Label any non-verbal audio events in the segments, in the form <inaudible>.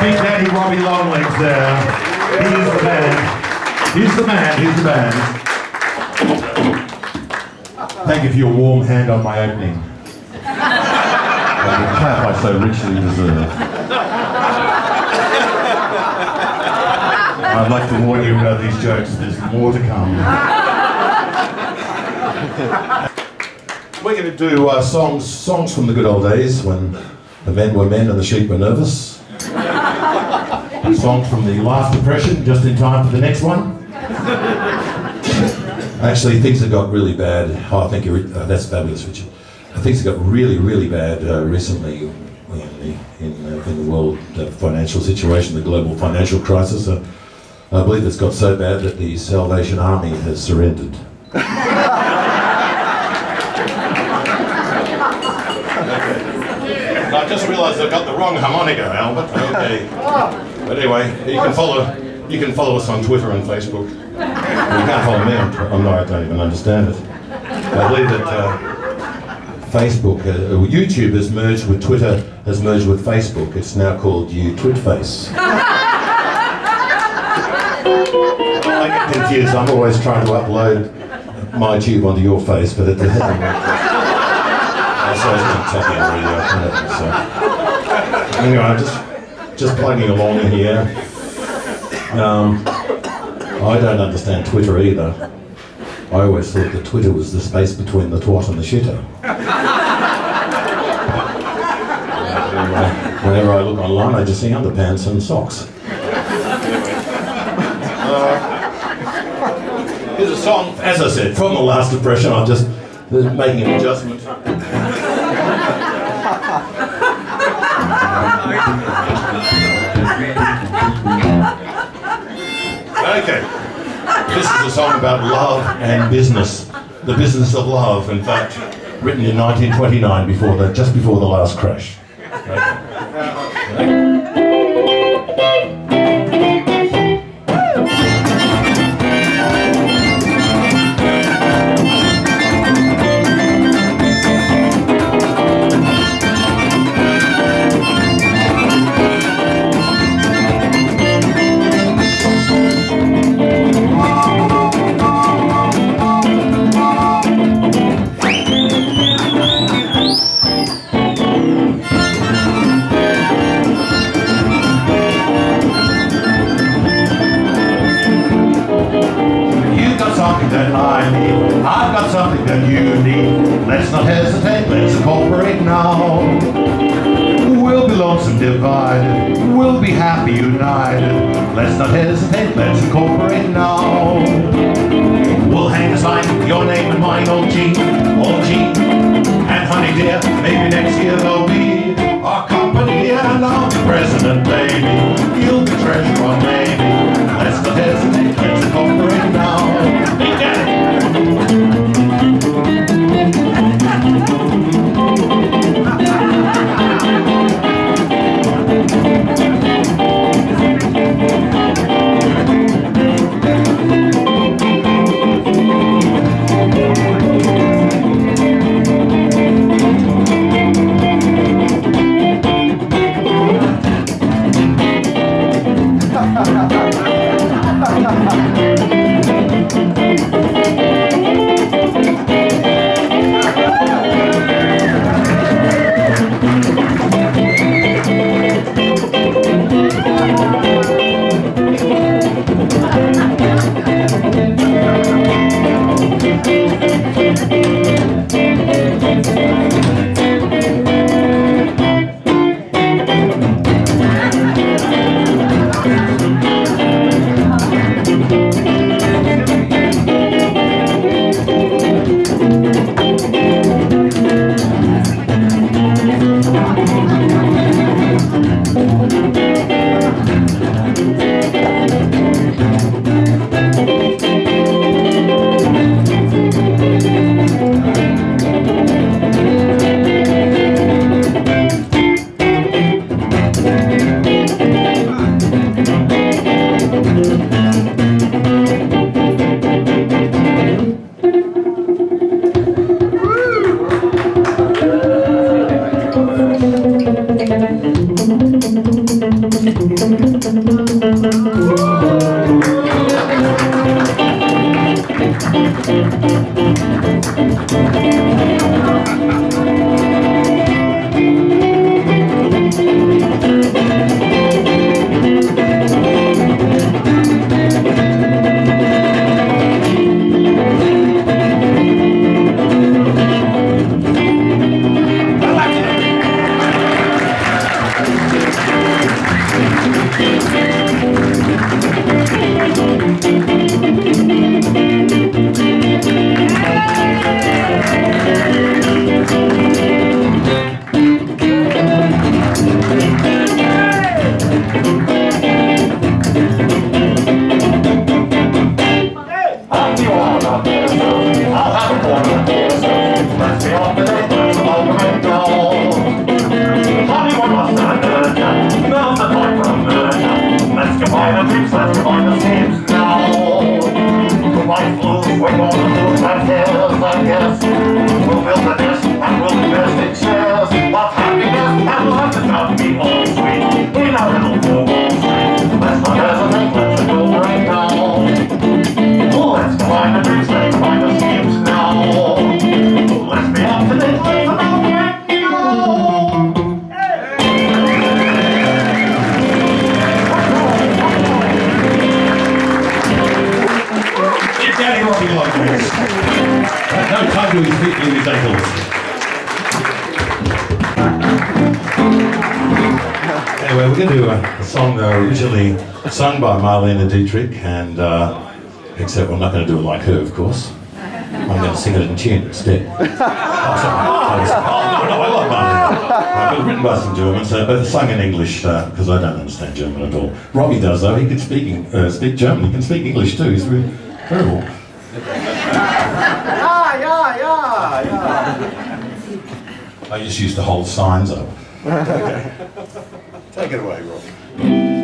Big Daddy Robie Longlegs there. He is the man. He's the man. He's the man. Thank you for your warm hand on my opening. Like the clap I so richly deserve. I'd like to warn you about these jokes. There's more to come. We're going to do uh, songs, songs from the good old days when the men were men and the sheep were nervous. Songs from the last depression, just in time for the next one. Actually, things have got really bad. Oh, I think you're, uh, that's fabulous, Richard. Things have got really, really bad uh, recently in the, in, uh, in the world uh, financial situation, the global financial crisis. Uh, I believe it's got so bad that the Salvation Army has surrendered. I just realised I've got the wrong harmonica, Albert. Okay. But anyway, you can follow you can follow us on Twitter and Facebook. You can't follow me Twitter. Oh, no, I don't even understand it. I believe that uh, Facebook, uh, YouTube has merged with Twitter, has merged with Facebook. It's now called You Twitface. I get confused. I'm always trying to upload my tube onto your face, but it been radio, so. Anyway, I'm just just plugging along here. Um, I don't understand Twitter either. I always thought that Twitter was the space between the twat and the shitter. Whenever I look online, I just see underpants and socks. Uh, here's a song, as I said, from the last depression. I'm just making an adjustment. <laughs> Okay. This is a song about love and business. The business of love, in fact, written in 1929, before the, just before the last crash. Okay. Maybe next year there'll be our company. And I'll be president, baby. Thank you. Marlene Dietrich, and uh, except I'm not going to do it like her, of course. I'm going to sing it in tune instead. <laughs> oh, oh, no, no, I love Marlene. I've written by some Germans, uh, but sung in English because uh, I don't understand German at all. Robie does, though. He can speak, uh, speak German. He can speak English too. He's really incredible. Yeah, yeah, yeah, yeah. I just used to hold signs up. <laughs> Take it away, Robie. Such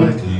Thank you.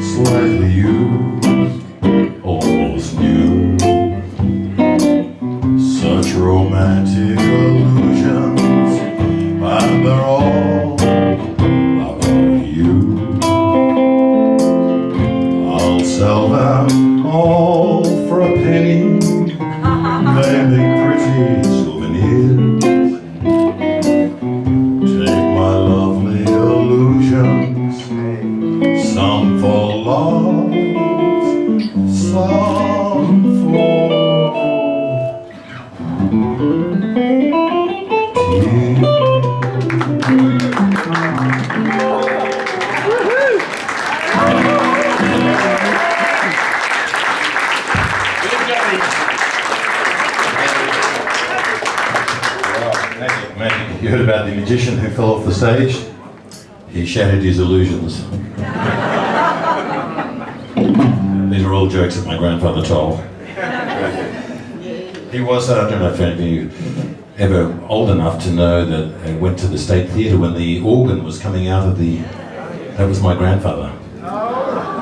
slightly you fell off the stage? He shattered his illusions. These are all jokes that my grandfather told. He was, I don't know if any of you ever old enough to know that I went to the State Theatre when the organ was coming out of the. That was my grandfather.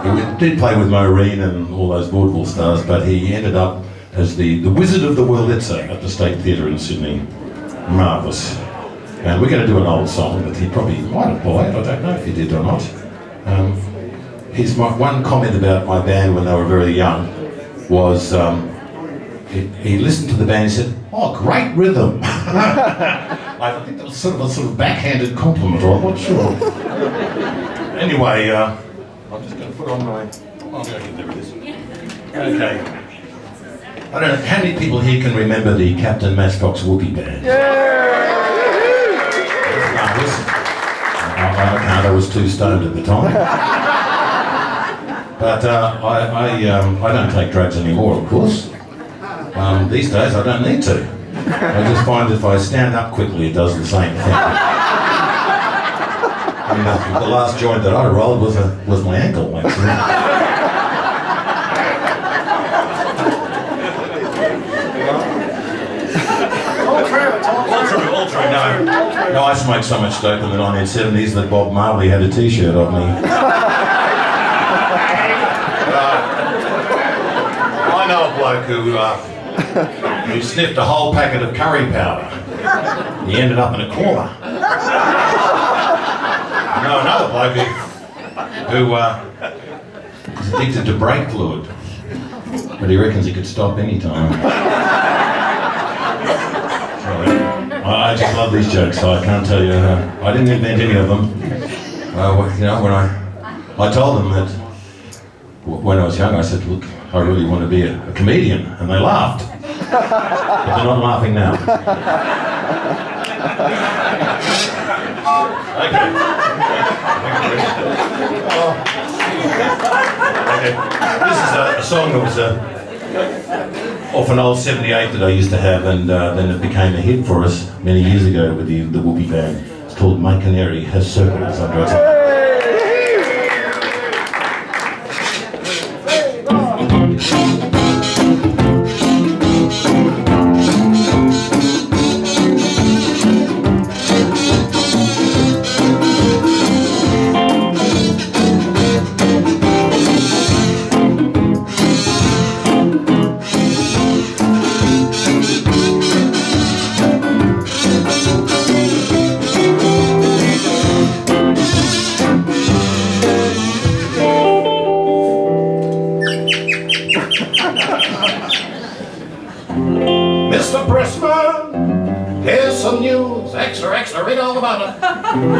He did play with Maureen and all those vaudeville stars, but he ended up as the, the Wizard of the Wurlitzer at the State Theatre in Sydney. Marvellous. And we're going to do an old song that he probably might have played, I don't know if he did or not. Um, his one comment about my band when they were very young was um, he, he listened to the band and said, Oh, great rhythm. <laughs> I think that was sort of a sort of backhanded compliment, or I'm not sure. Anyway, uh, I'm just going to put on my. Oh, okay, there it is. Okay. I don't know, how many people here can remember the Captain Matchbox Whoopie Band? Marvellous. I was too stoned at the time. <laughs> But uh, I, I, um, I don't take drugs anymore, of course. Um, these days I don't need to. I just find if I stand up quickly, it does the same thing. <laughs> The, the last joint that I rolled was, a, was my ankle, actually. All true, all true, no. I smoked so much dope in the 1970s that Bob Marley had a t-shirt of me. Uh, I know a bloke who, uh, who sniffed a whole packet of curry powder. He ended up in a coma. I know another bloke who, who uh, is addicted to brake fluid. But he reckons he could stop any time. I, I just love these jokes, so I can't tell you. Uh, I didn't invent any of them. Uh, you know, when I, I told them that when I was young, I said, look, I really want to be a, a comedian, and they laughed. But they're not laughing now. Okay. okay. This is a, a song that was uh, off an old 78 that I used to have, and uh, then it became a hit for us many years ago with the, the Whoopie Band. It's called My Canary Has Circles Under Its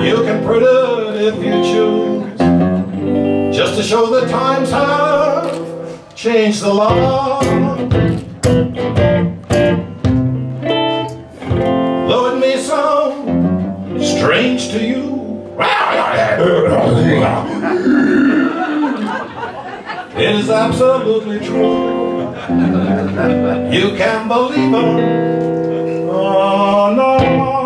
You can print it if you choose. Just to show the times have changed the law. Though it may sound strange to you, it is absolutely true. You can believe it. Oh no.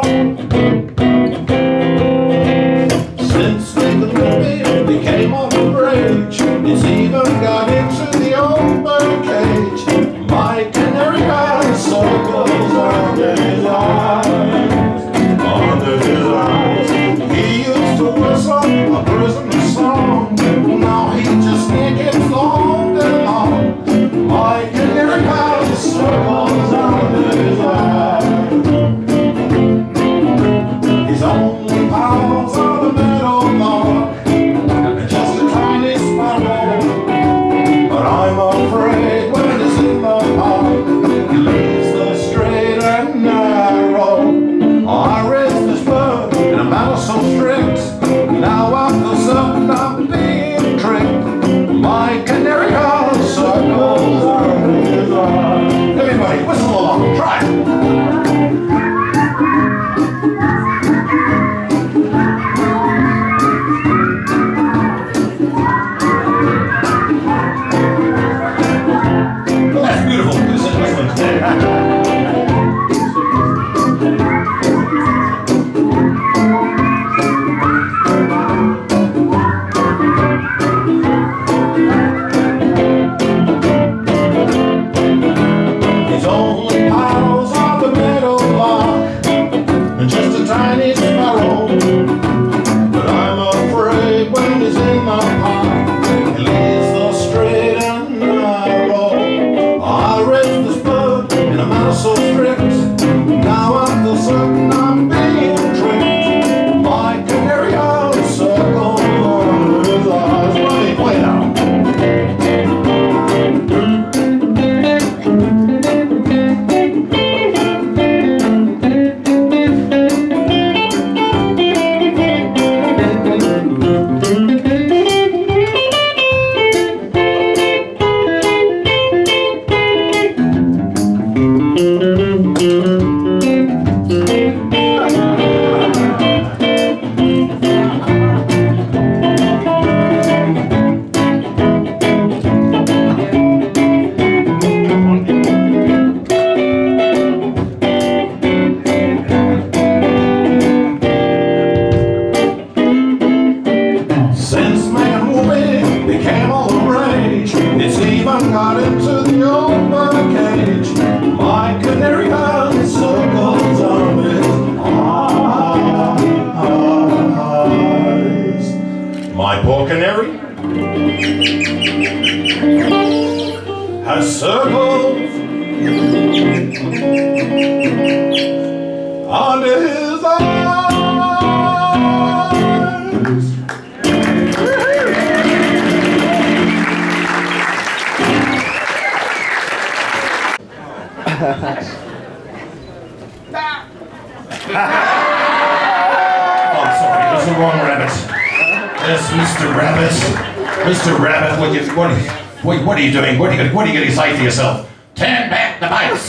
What, what, are you doing? What are you, what are you going to say to yourself? Turn back the boats.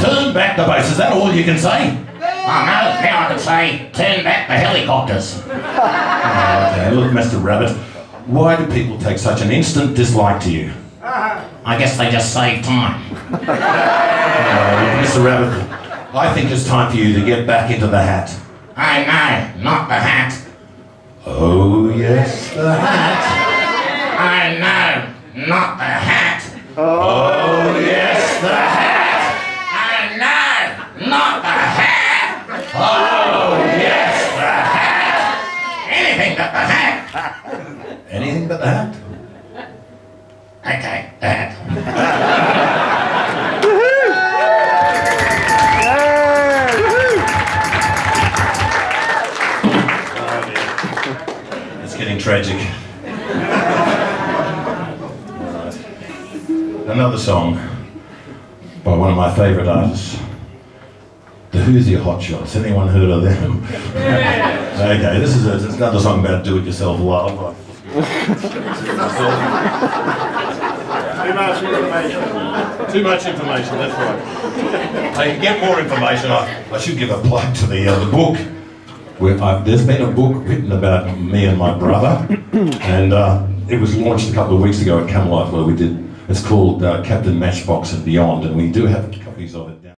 turn back the boats. Is that all you can say? Oh no, now I can say, turn back the helicopters. Okay, look, Mr. Rabbit, why do people take such an instant dislike to you? I guess they just save time. Uh, Mr. Rabbit, I think it's time for you to get back into the hat. Oh no, not the hat. Oh, yes, the hat. I no, not the hat. Oh, yes, the hat. Oh no, not the hat. Oh, yes, the hat. Anything but the hat. Anything but the hat? Okay, the hat. It's getting tragic. Another song by one of my favourite artists, the Hoosier Hot Shots. Anyone heard of them? <laughs> okay, this is a, it's another song about do-it-yourself love. Too much information. Too much information, that's right. Hey, get more information. I, I should give a plug to the, uh, the book. Where I, there's been a book written about me and my brother, and uh, it was launched a couple of weeks ago at Camelot where we did, it's called uh, Captain Matchbox and Beyond, and we do have copies of it.